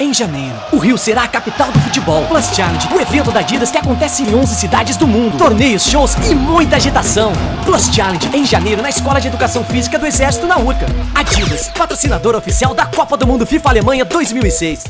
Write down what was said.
Em janeiro, o Rio será a capital do futebol. Plus Challenge, o evento da Adidas que acontece em 11 cidades do mundo. Torneios, shows e muita agitação. Plus Challenge, em janeiro, na Escola de Educação Física do Exército, na URCA. Adidas, patrocinador oficial da Copa do Mundo FIFA Alemanha 2006.